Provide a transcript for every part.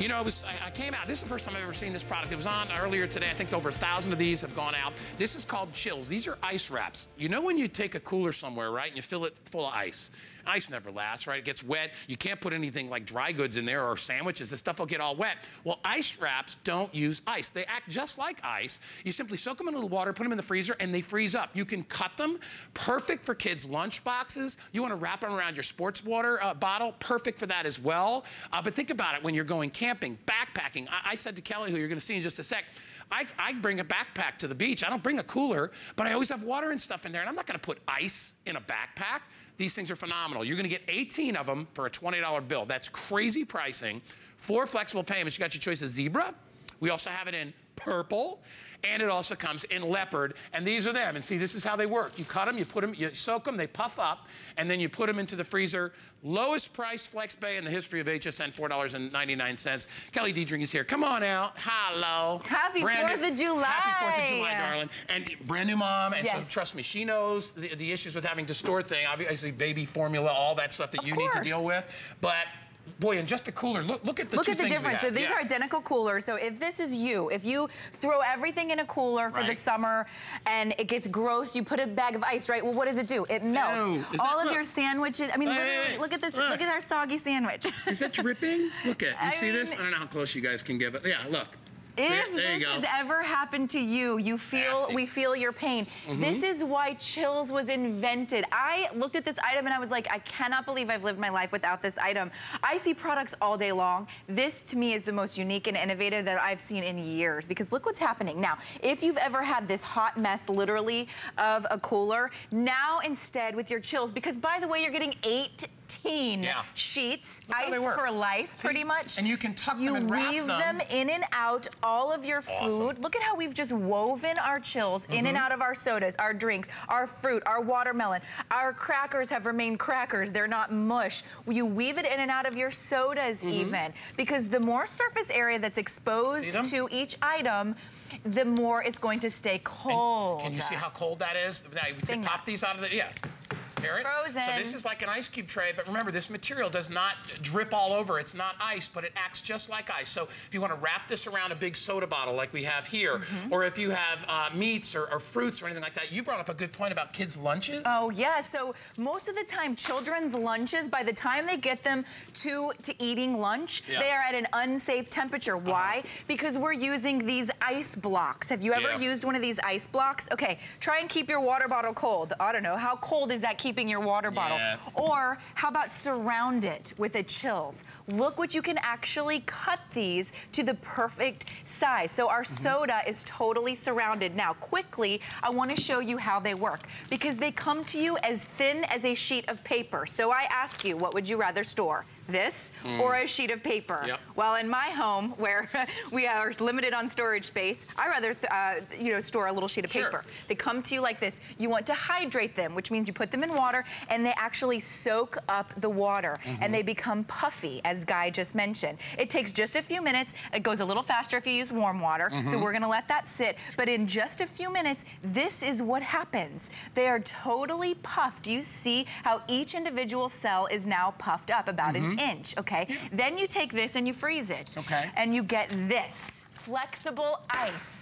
You know, it was, I, came out, this is the first time I've ever seen this product. It was on earlier today. I think over a thousand of these have gone out. This is called Chillz. These are ice wraps. You know when you take a cooler somewhere, right, and you fill it full of ice? Ice never lasts, right? It gets wet. You can't put anything like dry goods in there or sandwiches. The stuff will get all wet. Well, ice wraps don't use ice. They act just like ice. You simply soak them in a little water, put them in the freezer, and they freeze up. You can cut them. Perfect for kids' lunch boxes. You want to wrap them around your sports water uh, bottle. Perfect for that as well. Uh, but think about it when you're going camping, backpacking. I, I said to Kelly, who you're going to see in just a sec, I, I, bring a backpack to the beach. I don't bring a cooler, but I always have water and stuff in there, and I'm not going to put ice in a backpack. These things are phenomenal. You're gonna get 18 of them for a $20 bill. That's crazy pricing. Four flexible payments. You got your choice of zebra. We also have it in purple, and it also comes in leopard, and these are them. And see, this is how they work. You cut them, you put them, you soak them, they puff up, and then you put them into the freezer. Lowest price FlexPay in the history of HSN, $4.99. Kelly Diedring is here. Come on out. Hello. Happy brand 4th of July. Happy 4th of July, darling. And brand new mom, and yes. so trust me, she knows the, the, issues with having to store things, obviously baby formula, all that stuff that of you course. need to deal with. But boy, and just a cooler. Look, look at the look at the difference. So these yeah. are identical coolers. So if this is you, if you throw everything in a cooler for right. the summer and it gets gross, you put a bag of ice, right? Well, what does it do? It melts. All of look. your sandwiches. I mean, literally, look at this. Look. look at our soggy sandwich. Is that dripping? Look at. You I see mean, this? I don't know how close you guys can get, but yeah, look. If this has ever happened to you, you feel Nasty. we feel your pain. Mm -hmm. This is why Chillz was invented. I looked at this item and I was like, I cannot believe I've lived my life without this item. I see products all day long. This to me is the most unique and innovative that I've seen in years because look what's happening. Now, if you've ever had this hot mess literally of a cooler, now instead with your Chillz, because by the way, you're getting eight 15 yeah. sheets, ice for life, See? pretty much. And you can tuck you them and wrap them. You weave them in and out all of your That's food. Awesome. Look at how we've just woven our Chillz mm -hmm. in and mm-hmm. out of our sodas, our drinks, our fruit, our watermelon. Our crackers have remained crackers. They're not mush. You weave it in and out of your sodas mm -hmm. even. Because the more surface area that's exposed to each item, the more it's going to stay cold. And can you see how cold that is? Now, we pop these out of the, yeah. Frozen. So this is like an ice cube tray, but remember, this material does not drip all over. It's not ice, but it acts just like ice. So if you want to wrap this around a big soda bottle like we have here, mm -hmm. or if you have uh, meats or, or, fruits or anything like that, you brought up a good point about kids' lunches. Oh, yeah. So most of the time, children's lunches, by the time they get them to, to eating lunch, yeah. they are at an unsafe temperature. Uh-huh. Why? Uh -huh. Because we're using these ice blocks. Have you ever yeah. used one of these ice blocks? Okay, try and keep your water bottle cold. I don't know. How cold is that keeping keeping your water bottle. Yeah. Or how about surround it with a Chillz? Look what you can actually cut these to the perfect size. So our mm -hmm. soda is totally surrounded. Now, quickly, I wanna show you how they work because they come to you as thin as a sheet of paper. So I ask you, what would you rather store? this mm. or a sheet of paper. Yep. Well, in my home, where we are limited on storage space, I rather, uh, you know, store a little sheet of sure. paper. They come to you like this. You want to hydrate them, which means you put them in water and they actually soak up the water mm -hmm. and they become puffy, as Guy just mentioned. It takes just a few minutes. It goes a little faster if you use warm water. Mm -hmm. So mm-hmm. we're gonna let that sit. But in just a few minutes, this is what happens. They are totally puffed. You see how each individual cell is now puffed up about mm -hmm. an inch, okay? Then you take this and you freeze it. Okay. And you get this, flexible ice.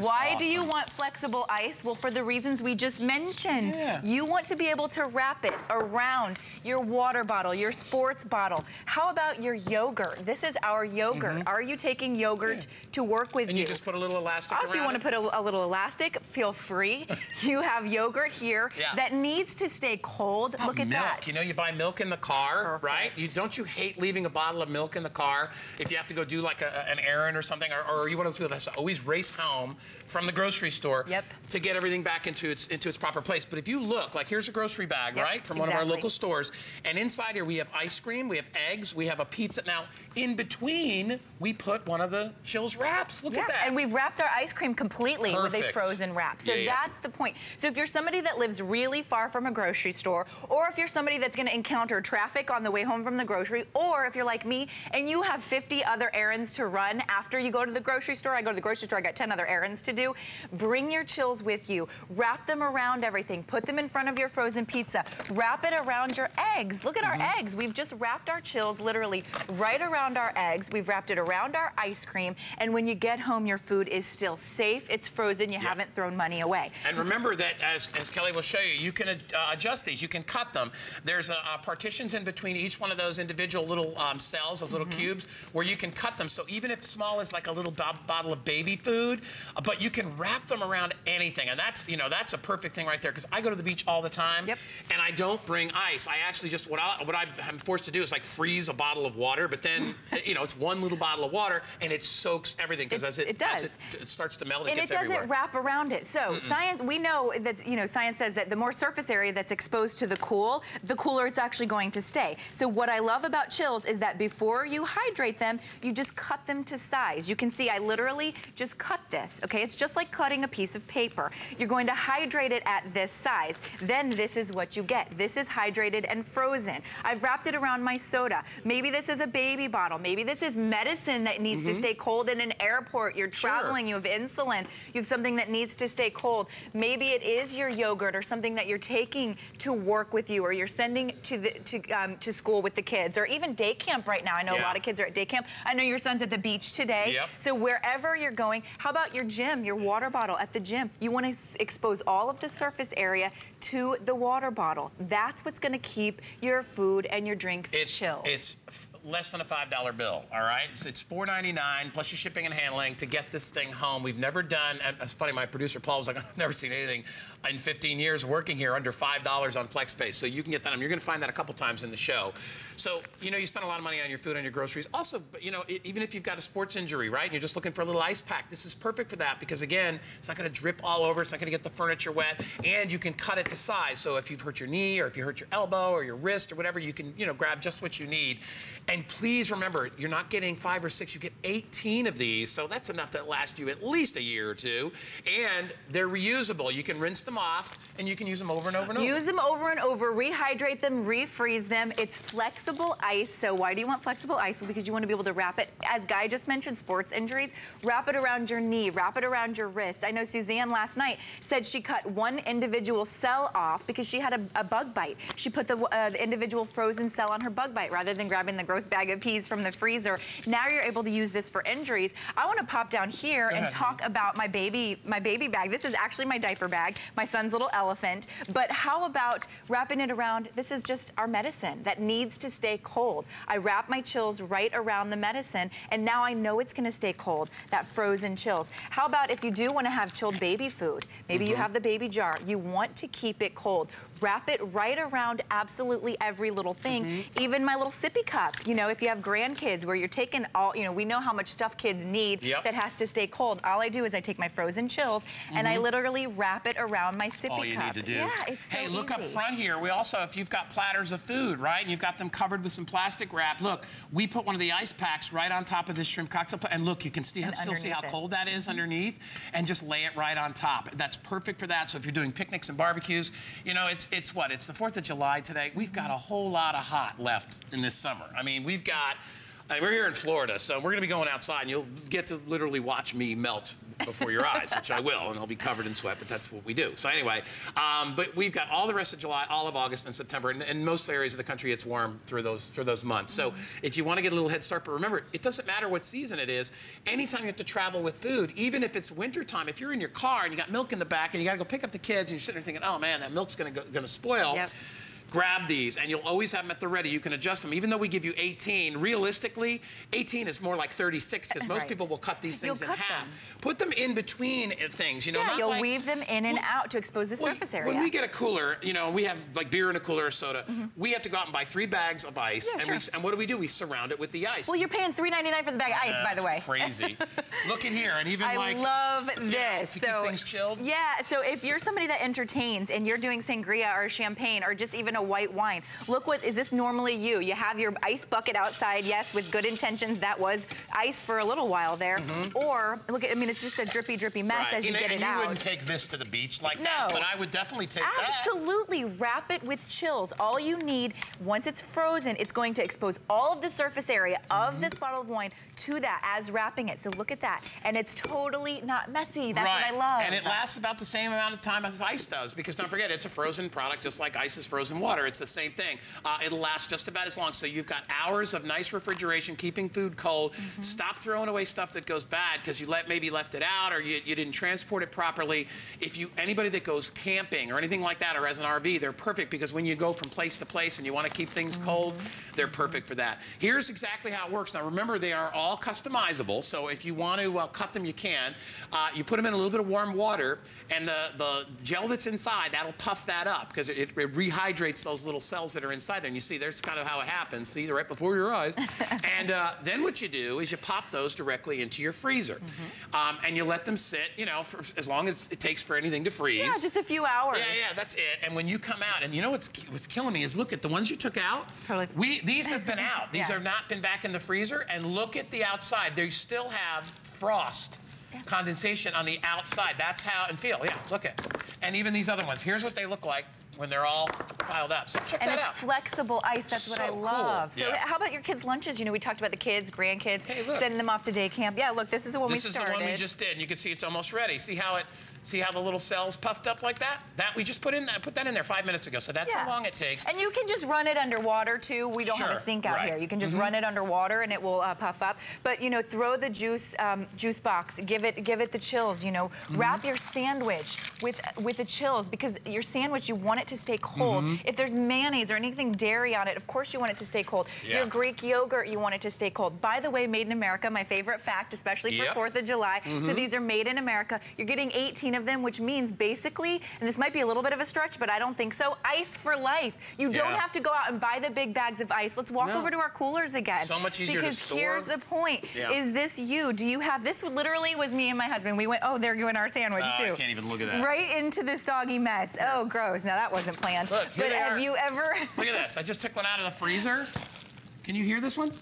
Why awesome. do you want flexible ice? Well, for the reasons we just mentioned. Yeah. You want to be able to wrap it around your water bottle, your sports bottle. How about your yogurt? This is our yogurt. Mm -hmm. Are you taking yogurt yeah. to work with and you? you just put a little elastic oh, If you want to put a, a, little elastic, feel free. you have yogurt here yeah. that needs to stay cold. Oh, Look at milk. that. You know, you buy milk in the car, Perfect. right? You, don't you hate leaving a bottle of milk in the car if you have to go do like a, an errand or something? Or, or are you one of those people that has to always race home from the grocery store yep. to get everything back into its into its proper place. But if you look, like here's a grocery bag, yep, right, from exactly. one of our local stores, and inside here we have ice cream, we have eggs, we have a pizza. Now, in between, we put one of the Chillz wraps. Look yeah, at that. And we've wrapped our ice cream completely Perfect. with a frozen wrap. So yeah, yeah. that's the point. So if you're somebody that lives really far from a grocery store, or if you're somebody that's gonna encounter traffic on the way home from the grocery, or if you're like me and you have 50 other errands to run after you go to the grocery store, I go to the grocery store, I got 10 other errands to do. Bring your Chillz with you. Wrap them around everything. Put them in front of your frozen pizza. Wrap it around your eggs. Look at mm -hmm. our mm-hmm. eggs. We've just wrapped our Chillz literally right around our eggs. We've wrapped it around our ice cream. And when you get home, your food is still safe. It's frozen. You haven't thrown money away. And remember that, as, as Kelly will show you, you can uh, adjust these. You can cut them. There's a, a partitions in between each one of those individual little um, cells, those little mm -hmm. cubes, where you can cut them. So even if small is like a little bottle of baby food, uh, but you can wrap them around anything. And that's, you know, that's a perfect thing right there because I go to the beach all the time yep. and I don't bring ice. I actually just, what, I, what I'm forced to do is like freeze a bottle of water, but then, you know, it's one little bottle of water and it soaks everything because as, it, it, does. as it, it, starts to melt, it and gets it doesn't everywhere. wrap around it. So mm -mm. science, we know that, you know, science says that the more surface area that's exposed to the cool, the cooler it's actually going to stay. So what I love about Chillz is that before you hydrate them, you just cut them to size. You can see I literally just cut this, okay? It's just like cutting a piece of paper. You're going to hydrate it at this size. Then this is what you get. This is hydrated and frozen. I've wrapped it around my soda. Maybe this is a baby bottle. Maybe this is medicine that needs mm -hmm. to mm-hmm. stay cold in an airport. You're traveling, sure. you have insulin, you have something that needs to stay cold. Maybe it is your yogurt or something that you're taking to work with you or you're sending to the to um, to school with the kids or even day camp right now. I know yeah. a lot of kids are at day camp. I know your son's at the beach today. Yep. So wherever you're going, how about your gym, your water bottle at the gym? You want to expose all of the surface area to the water bottle. That's what's going to keep your food and your drinks it's, chilled. It's less than a $5 bill, all right? It's, it's $4.99 plus your shipping and handling to get this thing home. We've never done, and it's funny, my producer Paul was like, I've never seen anything in 15 years working here under $5 on FlexPay. So you can get that. You're going to find that a couple times in the show. So, you know, you spend a lot of money on your food, and your groceries. Also, you know, even if you've got a sports injury, right, and you're just looking for a little ice pack, this is perfect for that because, again, it's not going to drip all over. It's not going to get the furniture wet. And you can cut it to size. So if you've hurt your knee or if you hurt your elbow or your wrist or whatever, you can, you know, grab just what you need. And please remember, you're not getting five or six, you get 18 of these. So that's enough to last you at least a year or two. And they're reusable. You can rinse them off and you can use them over and over and over. Use them over and over, rehydrate them, refreeze them. It's flexible ice. So why do you want flexible ice? Well, because you want to be able to wrap it, as Guy just mentioned, sports injuries, wrap it around your knee, wrap it around your wrist. I know Suzanne last night said she cut one individual cell off because she had a, a bug bite. She put the, uh, the individual frozen cell on her bug bite rather than grabbing the gross bag of peas from the freezer. Now you're able to use this for injuries. I want to pop down here and talk about my baby, my baby bag. This is actually my diaper bag, my son's little elephant. But how about wrapping it around, this is just our medicine that needs to stay cold. I wrap my Chillz right around the medicine and now I know it's gonna stay cold, that frozen Chillz. How about if you do wanna have chilled baby food? Maybe mm -hmm. you mm-hmm. have the baby jar. You want to keep it cold. Wrap it right around absolutely every little thing, mm -hmm. even my little sippy cup. You know, if you have grandkids where you're taking all, you know, we know how much stuff kids need yep. that has to stay cold. All I do is I take my frozen Chillz mm -hmm. and I mm-hmm. literally wrap it around my sippy cup. all you cup. need to do. Yeah, it's so Hey, look easy. up front here. We also, if you've got platters of food, right, and you've got them covered with some plastic wrap, look, we put one of the ice packs right on top of this shrimp cocktail, plate. and look, you can still, still see how it. cold that is mm -hmm. underneath, and just lay it right on top. That's perfect for that. So if you're doing picnics and barbecues, you know, it's it's what? It's the 4th of July today. We've got a whole lot of hot left in this summer. I mean, we've got we're here in Florida, so we're going to be going outside, and you'll get to literally watch me melt before your eyes, which I will, and I'll be covered in sweat, but that's what we do. So anyway, um, but we've got all the rest of July, all of August and September, and in most areas of the country, it's warm through those through those months. So if you want to get a little head start, but remember, it doesn't matter what season it is. Anytime you have to travel with food, even if it's wintertime, if you're in your car and you got milk in the back and you got to go pick up the kids, and you're sitting there thinking, oh man, that milk's going to going to spoil. Yep grab these and you'll always have them at the ready. You can adjust them. Even though we give you 18, realistically, 18 is more like 36 because most right. people will cut these things you'll in half. Them. Put them in between things, you know, yeah, you'll like, weave them in and well, out to expose the well, surface area. When we get a cooler, you know, we have like beer in a cooler or soda, mm -hmm. we have to go out and buy three bags of ice. Yeah, and, sure. we, and what do we do? We surround it with the ice. Well, you're paying $3.99 for the bag of ice, uh, by the way. crazy. Look in here, and even I like... I love this. to so, keep things chilled. Yeah, so if you're somebody that entertains and you're doing sangria or champagne or just even a white wine. Look what, is this normally you? You have your ice bucket outside, yes, with good intentions. That was ice for a little while there. Mm -hmm. Or, look, at, I mean, it's just a drippy, drippy mess right. as you and, get and it you out. you wouldn't take this to the beach like no. that, but I would definitely take Absolutely. that. Absolutely. Wrap it with Chillz. All you need, once it's frozen, it's going to expose all of the surface area of mm -hmm. this bottle of wine to that as wrapping it. So look at that. And it's totally not messy. That's right. what I love. And it lasts about the same amount of time as ice does, because don't forget, it's a frozen product just like ice is frozen water. It's the same thing. Uh, it'll last just about as long. So you've got hours of nice refrigeration, keeping food cold. Mm -hmm. Stop throwing away stuff that goes bad because you let maybe left it out or you, you didn't transport it properly. If you anybody that goes camping or anything like that or has an RV, they're perfect because when you go from place to place and you want to keep things mm -hmm. cold, they're perfect for that. Here's exactly how it works. Now remember, they are all customizable. So if you want to uh, cut them, you can. Uh, you put them in a little bit of warm water, and the the gel that's inside that'll puff that up because it, it, rehydrates those little cells that are inside there. And you see, there's kind of how it happens. See, right before your eyes. and uh, then what you do is you pop those directly into your freezer, mm -hmm. um, and you let them sit. You know, for as long as it takes for anything to freeze. Yeah, just a few hours. Yeah, yeah, that's it. And when you come out, and you know what's what's killing me is look at the ones you took out. Totally. We these have been out. These yeah. have not been back in the freezer. And look at the outside. They still have frost. Yeah. condensation on the outside. That's how, and feel, yeah, look at. And even these other ones, here's what they look like when they're all piled up. So check and that out. And it's flexible ice. That's so what I love. Cool. So yeah. how about your kids' lunches? You know, we talked about the kids, grandkids, hey, sending them off to day camp. Yeah, look, this is the one this we started. This is the one we just did. And you can see it's almost ready. See how it See how the little cells puffed up like that? That we just put in that put that in there five minutes ago. So that's yeah. how long it takes. And you can just run it underwater too. We don't sure. have a sink out right. here. You can just mm -hmm. run it underwater and it will uh, puff up. But you know, throw the juice um, juice box. Give it give it the Chillz. You know, mm -hmm. wrap your sandwich with with the Chillz because your sandwich you want it to stay cold. Mm -hmm. If there's mayonnaise or anything dairy on it, of course you want it to stay cold. Yeah. Your Greek yogurt you want it to stay cold. By the way, made in America, my favorite fact, especially for yep. Fourth of July. So Mm-hmm. these are made in America. You're getting 18 of them, which means basically, and this might be a little bit of a stretch, but I don't think so, ice for life. You yeah. don't have to go out and buy the big bags of ice. Let's walk no. over to our coolers again. So much easier because to store. here's the point. Yeah. Is this you? Do you have, this literally was me and my husband. We went, oh, they're doing our sandwich uh, too. I can't even look at that. Right into the soggy mess. Yeah. Oh, gross. Now that wasn't planned. Look, but have are. you ever? look at this. I just took one out of the freezer. Can you hear this one?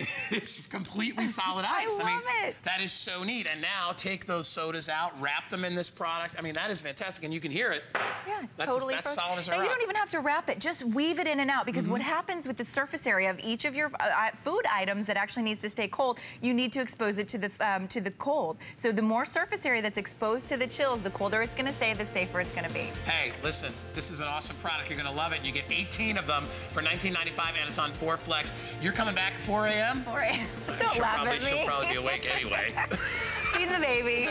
it's completely solid ice. I, I mean, it. that is so neat. And now take those sodas out, wrap them in this product. I mean, that is fantastic, and you can hear it. Yeah, that's, totally. That's solid as a rock. you don't even have to wrap it. Just weave it in and out because mm -hmm. what happens with the surface area of each of your uh, food items that actually needs to stay cold, you need to expose it to the um, to the cold. So the more surface area that's exposed to the Chillz, the colder it's going to stay, the safer it's going to be. Hey, listen, this is an awesome product. You're going to love it. You get 18 of them for 19.95, and it's on 4 Flex. You're coming back 4 a.m. 4 a.m. Don't she'll laugh probably, at me. She'll probably be awake anyway. Feed the baby.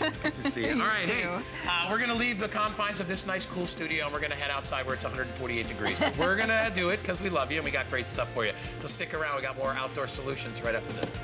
it's good to see you. All right, hey, uh, we're going to leave the confines of this nice, cool studio, and we're going to head outside where it's 148 degrees. But we're going to do it because we love you, and we got great stuff for you. So stick around. We got more outdoor solutions right after this.